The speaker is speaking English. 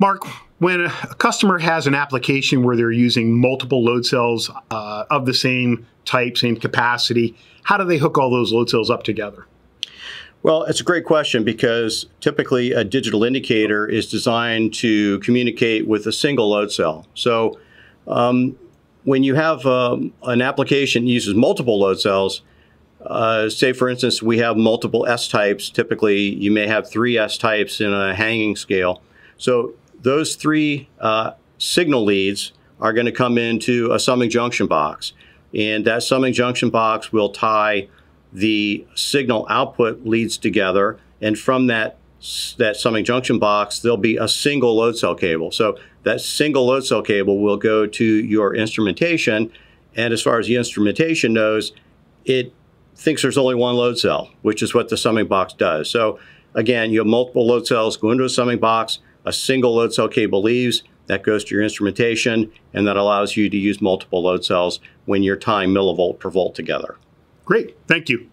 Mark, when a customer has an application where they're using multiple load cells uh, of the same type, same capacity, how do they hook all those load cells up together? Well, it's a great question because typically a digital indicator is designed to communicate with a single load cell. So um, when you have um, an application that uses multiple load cells, uh, say for instance we have multiple S types, typically you may have three S types in a hanging scale. So those three uh, signal leads are going to come into a summing junction box. And that summing junction box will tie the signal output leads together, and from that that summing junction box, there'll be a single load cell cable. So that single load cell cable will go to your instrumentation, and as far as the instrumentation knows, it thinks there's only one load cell, which is what the summing box does. So again, you have multiple load cells go into a summing box, a single load cell cable leaves, that goes to your instrumentation, and that allows you to use multiple load cells when you're tying millivolt per volt together. Great, thank you.